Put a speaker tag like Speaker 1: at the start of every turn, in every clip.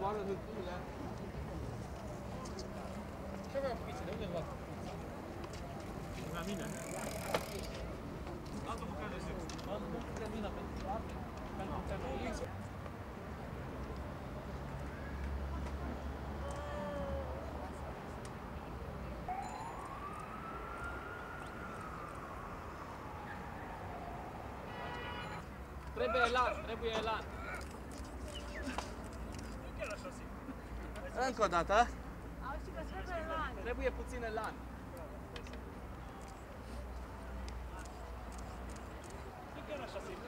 Speaker 1: Var det noe Trebuie elan, trebuie elan.
Speaker 2: Nu chiar așa simt.
Speaker 1: Încă o dată.
Speaker 3: Auzi că trebuie elan.
Speaker 1: Trebuie puțin elan.
Speaker 2: Nu chiar așa simt.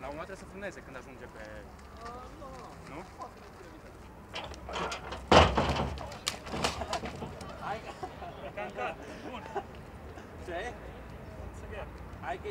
Speaker 4: La un moment trebuie să frâneze când ajunge pe... Nu?
Speaker 2: Ca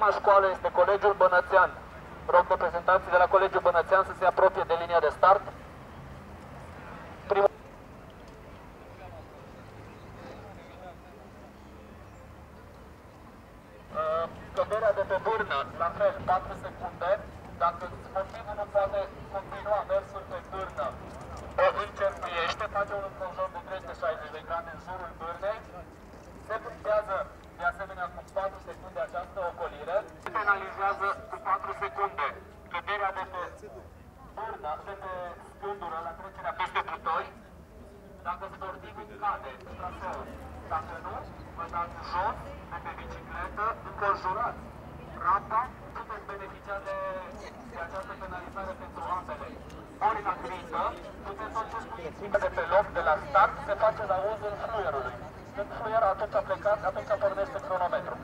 Speaker 5: Prima școală este Colegiul Bănățean. Rog reprezentanții de la Colegiul Bănățean să se apropie de linia de start. Primul... Uh, Căderea de pe bârnă, la fel, 4 secunde. Dacă sportivul nu poate continua mersul pe bârnă, o încercuiește, face un înconjur de 360 de grade în jurul bârnei, se punctează de asemenea cu 4 secunde această ocolire, se penalizează cu 4 secunde căderea de pe bârnă, de pe scândură la trecerea peste butoi, dacă sportivul cade în traseu. Dacă nu, vă dați jos de pe bicicletă, înconjurați rampa, puteți beneficia de, de această penalizare pentru ambele. Ori la criză, puteți să susțineți de pe loc, de la start, se face la uzul fluierului. Când fluier atunci a plecat, atunci pornește cronometru.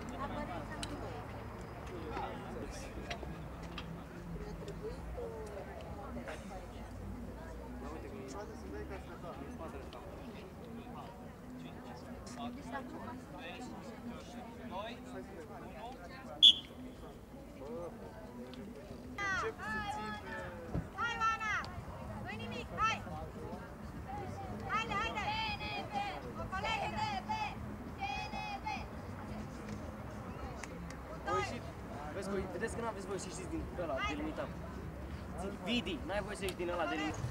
Speaker 3: Hai,
Speaker 6: vezi, voi, vedeți că n-aveți voie să ieșiți din ăla delimitat. Vidi, n-ai voie să ieși din ăla delimitat.